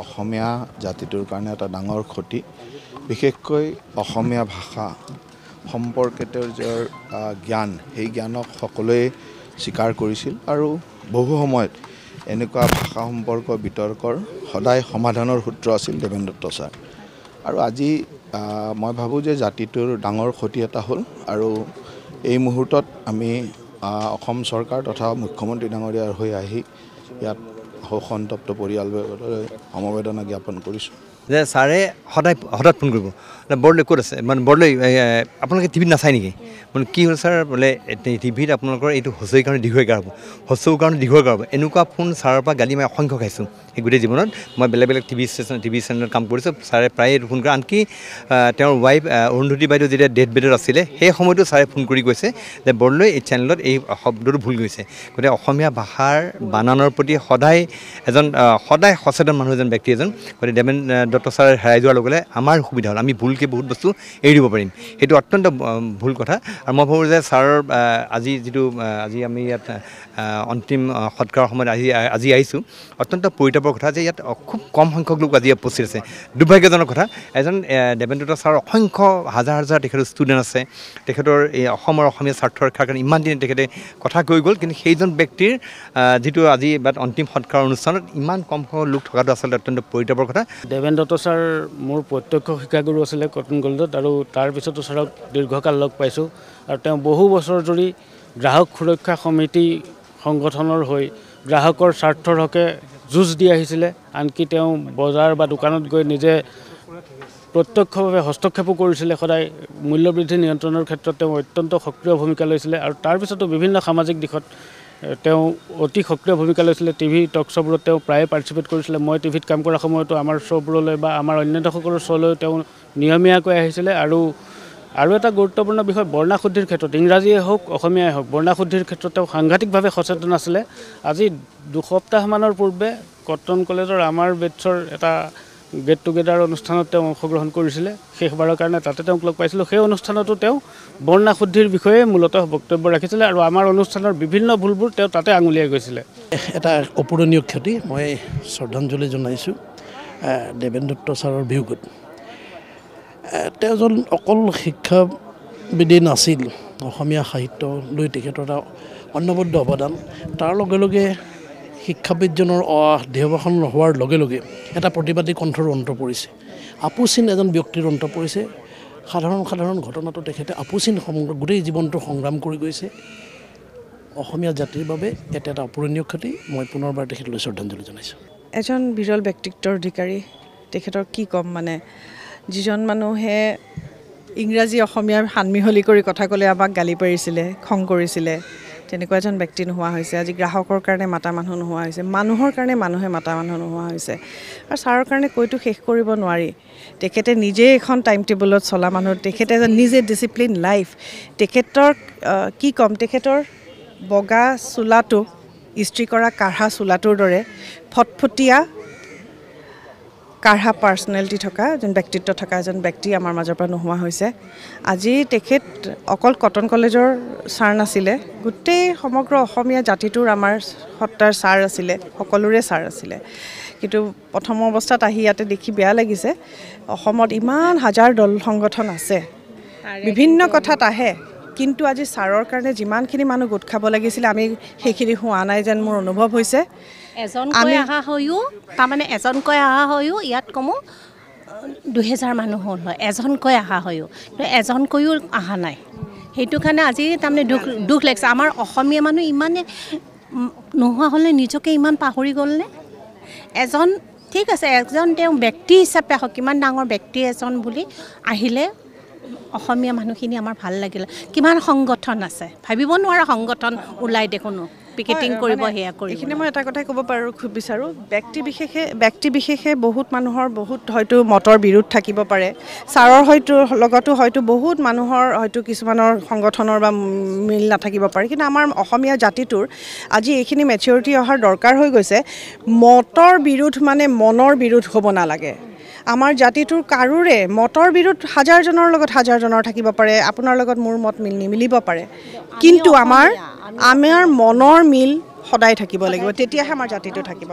অসমীয়া জাতিটোৰ কাৰণে এটা ডাঙৰ ক্ষতি বিশেষকৈ অসমীয়া ভাষা সম্পৰ্কিত যাৰ আহ, জ্ঞান সেই জ্ঞানক সকলোৱে স্বীকাৰ কৰিছিল আৰু বহু সময়ত এনেকুৱা ভাষা সম্পৰ্ক বিতৰ্কৰ সদায় সমাধানৰ সূত্ৰ আছিল দেৱেন দত্ত ছাৰ আৰু আজি মই ভাবোঁ যে জাতিটোৰ ডাঙৰ ক্ষতি এটা হ'ল আৰু এই মুহূৰ্তত আমি অসম চৰকাৰ তথা মুখ্যমন্ত্ৰী ডাঙৰীয়াৰ হৈ আহি ইয়াত শোকসন্তপ্ত পৰিয়ালবৰ্গলৈ সমবেদনা জ্ঞাপন কৰিছোঁ। যে ছাৰে সদায় হঠাৎ ফোন কৰিব। বৰদলৈ ক'ত আছে? মানে এ, আপোনালোকে টিভিত নাচায় নেকি? মানে কি হ'ল ছাৰ? বোলে টিভিত আপোনালোকৰ এইটো হুঁচৰি কাৰণে দীঘৈকাৰ হ'ব। হুঁচৰিৰ কাৰণে দীঘৈকাৰ হ'ব। এনেকুৱা ফোন ছাৰৰ পৰা গালি মই অসংখ্য খাইছোঁ। সেই গোটেই জীৱনত। মই বেলেগ বেলেগ টিভি ষ্টেচন টিভি চেনেলত কাম কৰিছোঁ। ছাৰে প্ৰায়ে ফোন কৰে। আনকি তেওঁৰ ৱাইফ অৰুন্ধতী বাইদেউ যেতিয়া ডেথ বেডত আছিলে সেই সময়তো ছাৰে ফোন কৰি কৈছে যে বৰদলৈ এই চেনেলত এই শব্দটো ভুল গৈছে। গতিকে অসমীয়া ভাষাৰ বানানৰ প্ৰতি সদায় এজন সদায় সচেতন মানুহ এজন ব্যক্তি এজন। গতিকে দেৱেন দত্ত ছাৰ হেৰাই যোৱাৰ লগে লগে আমাৰ সুবিধা হ'ল। আমি ভুলকৈ বহুত বস্তু এৰি দিব পাৰিম। সেইটো অত্যন্ত ভুল কথা। আৰু মই ভাবোঁ যে ছাৰৰ আজি যিটো আজি আমি ইয়াত অন্তিম সৎকাৰৰ সময়ত আজি আজি আহিছোঁ। অত্যন্ত পৰিতাপৰ কথা যে ইয়াত খুব কম সংখ্যক লোক আজি উপস্থিত আছে। দুৰ্ভাগ্যজনক কথা এজন আহ, দেৱেন দত্ত ছাৰৰ অসংখ্য হাজাৰ হাজাৰ তেখেতৰ ষ্টুডেণ্ট আছে। তেখেতৰ এই অসমৰ অসমীয়া স্বাৰ্থ ৰক্ষাৰ কাৰণে ইমান দিনে তেখেতে কথা কৈ গ'ল কিন্তু সেইজন ব্যক্তিৰ যিটো আজি বাট অন্তিম সৎকাৰ অনুষ্ঠানত ইমান কম সংখ্যক লোক থকাটো আচলতে অত্যন্ত পৰিতাপৰ কথা। দেৱেন দত্ত ছাৰ মোৰ প্ৰত্যক্ষ শিক্ষাগুৰু আছিলে কটন গল্ডত আৰু তাৰপিছতো ছাৰক দীৰ্ঘকাল লগ পাইছোঁ আৰু তেওঁ বহু বছৰ জুৰি গ্ৰাহক সুৰক্ষা সমিতি সংগঠনৰ হৈ গ্ৰাহকৰ স্বাৰ্থৰ হকে যুঁজ দি আহিছিলে। আনকি তেওঁ বজাৰ বা দোকানত গৈ নিজে প্ৰত্যক্ষভাৱে হস্তক্ষেপো কৰিছিলে। সদায় মূল্যবৃদ্ধি নিয়ন্ত্ৰণৰ ক্ষেত্ৰত তেওঁ অত্যন্ত সক্ৰিয় ভূমিকা লৈছিলে আৰু তাৰপিছতো বিভিন্ন সামাজিক দিশত তেওঁ অতি সক্ৰিয় ভূমিকা লৈছিলে। টিভি টক শ্ব'বোৰত তেওঁ প্ৰায়ে পাৰ্টিচিপেট কৰিছিলে। মই টিভিত কাম কৰাৰ সময়তো আমাৰ শ্ব'বোৰলৈ বা আমাৰ অন্যান্যসকলৰ শ্ব'লৈ তেওঁ নিয়মীয়াকৈ আহিছিলে আৰু আৰু এটা গুৰুত্বপূৰ্ণ বিষয় বৰ্ণাশুদ্ধিৰ ক্ষেত্ৰত ইংৰাজীয়ে হওক অসমীয়াই হওক বৰ্ণাশুদ্ধিৰ ক্ষেত্ৰত তেওঁ সাংঘাতিকভাৱে সচেতন আছিলে। আজি দুসপ্তাহমানৰ পূৰ্বে কটন কলেজৰ আমাৰ বেটছৰ এটা গেট টুগেডাৰ অনুষ্ঠানত তেওঁ অংশগ্ৰহণ কৰিছিলে। শেষবাৰৰ কাৰণে তাতে তেওঁক লগ পাইছিলোঁ। সেই অনুষ্ঠানতো তেওঁ বৰ্ণাশুদ্ধিৰ বিষয়ে মূলতঃ বক্তব্য ৰাখিছিলে আৰু আমাৰ অনুষ্ঠানৰ বিভিন্ন ভুলবোৰ তেওঁ তাতে আঙুলিয়াই গৈছিলে। এটা অপূৰণীয় ক্ষতি মই শ্ৰদ্ধাঞ্জলি জনাইছোঁ দেৱেন দত্ত ছাৰৰ বিয়োগত। তেওঁ এজন অকল শিক্ষাবিদে নাছিল। অসমীয়া সাহিত্যলৈ তেখেতৰ এটা অন্যবদ্ধ অৱদান। তাৰ লগে লগে শিক্ষাবিদজনৰ দেহবাসন হোৱাৰ লগে লগে এটা প্ৰতিবাদী কণ্ঠৰ অন্ত পৰিছে। আপোচিন এজন ব্যক্তিৰ অন্ত পৰিছে। সাধাৰণ সাধাৰণ ঘটনাটো তেখেতে আপোচিন সংগ্ৰ- গোটেই জীৱনটো সংগ্ৰাম কৰি গৈছে। অসমীয়া জাতিৰ বাবে এটা এটা অপূৰণীয় ক্ষতি। মই পুনৰবাৰ তেখেতলৈ শ্ৰদ্ধাঞ্জলি জনাইছোঁ। এজন বিৰল ব্যক্তিত্বৰ অধিকাৰী তেখেতৰ কি ক'ম মানে? যিজন মানুহে ইংৰাজী অসমীয়া সানমিহলি কৰি কথা ক'লে আমাক গালি পাৰিছিলে খং কৰিছিলে তেনেকুৱা এজন ব্যক্তি নোহোৱা হৈছে। আজি গ্ৰাহকৰ কাৰণে মাতা মানুহ নোহোৱা হৈছে মানুহৰ কাৰণে মানুহে মাতা মানুহ নোহোৱা হৈছে। আৰু ছাৰৰ কাৰণে কৈতো শেষ কৰিব নোৱাৰি। তেখেতে নিজেই এখন টাইম টেবুলত চলা মানুহ তেখেতে এজন নিজে ডিচিপ্লিন লাইফ তেখেতৰ কি ক'ম তেখেতৰ বগা চোলাটো ইস্ত্ৰি কৰা কাঢ়া চোলাটোৰ দৰে ফটফটীয়া কাঢ়া পাৰ্চনেলিটি থকা এজন ব্যক্তিত্ব থকা এজন ব্যক্তি আমাৰ মাজৰ পৰা নোহোৱা হৈছে। আজি তেখেত অকল কটন কলেজৰ ছাৰ নাছিলে গোটেই সমগ্ৰ অসমীয়া জাতিটোৰ আমাৰ সত্তাৰ ছাৰ আছিলে সকলোৰে ছাৰ আছিলে। কিন্তু প্ৰথম অৱস্থাত আহি ইয়াতে দেখি বেয়া লাগিছে। অসমত ইমান হাজাৰ দল সংগঠন আছে। বিভিন্ন কথাত আহে। কিন্তু আজি ছাৰৰ কাৰণে যিমানখিনি মানুহ গোট খাব লাগিছিলে আমি সেইখিনি হোৱা নাই যেন মোৰ অনুভৱ হৈছে। এজনকৈ অহা হৈও তাৰমানে এজনকৈ অহা হৈও ইয়াত কমো দুহেজাৰ মানুহ হ'ল হয় এজনকৈ অহা হৈও। এজনকৈও অহা নাই। সেইটো কাৰণে আজি তাৰমানে দুখ দুখ লাগিছে। আমাৰ অসমীয়া মানুহ ইমানে নোহোৱা হ'লে নিজকে ইমান পাহৰি গ'লনে? এজন ঠিক আছে এজন তেওঁ ব্যক্তি হিচাপে আহক কিমান ডাঙৰ ব্যক্তি এজন বুলি আহিলে অসমীয়া মানুহখিনি আমাৰ ভাল লাগিলে। কিমান সংগঠন আছে? ভাবিব নোৱাৰা সংগঠন ওলাই দেখোনো। পিকেটিং কৰিব সেয়া কৰিব। এইখিনি মই এটা কথাই ক'ব পাৰোঁ খুব বিচাৰোঁ ব্যক্তি বিশেষে ব্যক্তি বিশেষে বহুত মানুহৰ বহুত হয়তো মতৰ বিৰোধ থাকিব পাৰে। ছাৰৰ হয়তো লগতো হয়তো বহুত মানুহৰ হয়তো কিছুমানৰ সংগঠনৰ বা মিল নাথাকিব পাৰে। কিন্তু আমাৰ অসমীয়া জাতিটোৰ আজি এইখিনি মেচিউৰিটি অহাৰ দৰকাৰ হৈ গৈছে। মতৰ বিৰোধ মানে মনৰ বিৰোধ হ'ব নালাগে। আমাৰ জাতিটোৰ কাৰোৰে মতৰ বিৰোধ হাজাৰজনৰ লগত হাজাৰজনৰ থাকিব পাৰে আপোনাৰ লগত মোৰ মত মিল নিমিলিব পাৰে। কিন্তু আমাৰ আমাৰ মনৰ মিল সদায় থাকিব লাগিব তেতিয়াহে আমাৰ জাতিটো থাকিব।